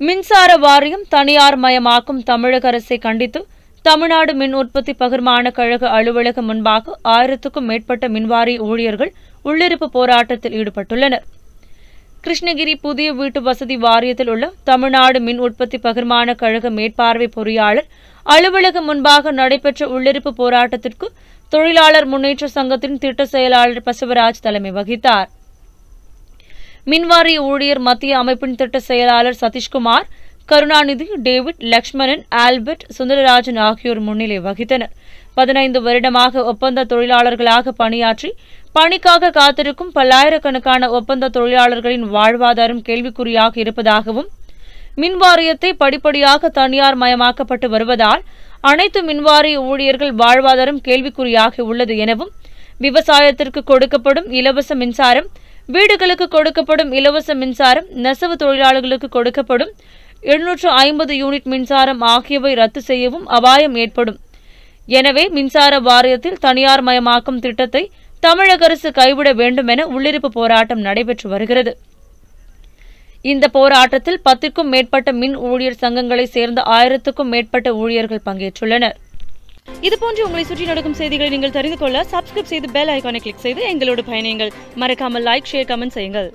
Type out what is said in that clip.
மின்சார வாரியம் தனியார் மயமாக்கும் தமிழக அரசை கண்டித்து தமிழ்நாடு மின் உற்பத்தி பகிர்மான கழக அலுவலகம் முன்பாக ஆயிரத்துக்கும் மேற்பட்ட மின்வாரிய ஊழியர்கள் உள்ளிருப்பு போராட்டத்தில் ஈடுபட்டுள்ளனர். கிருஷ்ணகிரி புதிய வீட்டு வசதி வாரியத்தில் உள்ள தமிழ்நாடு மின் உற்பத்தி பகிர்மான கழக மேற்பார்வை பொறியாளர் அலுவலகம் முன்பாக நடைபெற்ற உள்ளிருப்பு போராட்டத்திற்கு தொழிலாளர் முன்னேற்ற சங்கத்தின் திட்ட செயலாளர் பசவராஜ் தலைமை வகித்தார். மின்வாரிய ஊழியர் மத்திய அமைப்பின் திட்ட செயலாளர் சதீஷ்குமார் கருணாநிதி டேவிட் லக்ஷ்மணன் ஆல்பர்ட் சுந்தரராஜன் ஆகியோர் முன்னிலை வகித்தனர். பதினைந்து வருடமாக ஒப்பந்த தொழிலாளர்களாக பணியாற்றி பணிக்காக காத்திருக்கும் பல்லாயிரக்கணக்கான ஒப்பந்த தொழிலாளர்களின் வாழ்வாதாரம் கேள்விக்குறியாக இருப்பதாகவும் மின் வாரியத்தை படிப்படியாக தனியார் மயமாக்கப்பட்டு வருவதால் அனைத்து மின்வாரிய ஊழியர்கள் வாழ்வாதாரம் கேள்விக்குறியாக உள்ளது எனவும் விவசாயத்திற்கு கொடுக்கப்படும் இலவச மின்சாரம் வீடுகளுக்கு கொடுக்கப்படும் இலவச மின்சாரம் நெசவு தொழிலாளர்களுக்கு கொடுக்கப்படும் எழுநூற்று ஐம்பது யூனிட் மின்சாரம் ஆகியவை ரத்து செய்யவும் அபாயம் ஏற்படும். எனவே மின்சார வாரியத்தில் தனியார் மயமாக்கும் திட்டத்தை தமிழக அரசு கைவிட வேண்டும் என உள்ளிருப்பு போராட்டம் நடைபெற்று வருகிறது. இந்த போராட்டத்தில் பத்திற்கும் மேற்பட்ட மின் ஊழியர் சங்கங்களைச் சேர்ந்த ஆயிரத்துக்கும் மேற்பட்ட ஊழியர்கள் பங்கேற்றுள்ளனர். இதுபோன்று உங்களை சுற்றி நடக்கும் செய்திகளை நீங்கள் தெரிந்து கொள்ள சப்ஸ்கிரைப் செய்து பெல் ஐக்கானை கிளிக் செய்து எங்களோடு பயணியுங்கள். மறக்காமல் லைக் ஷேர் கமெண்ட் செய்யுங்கள்.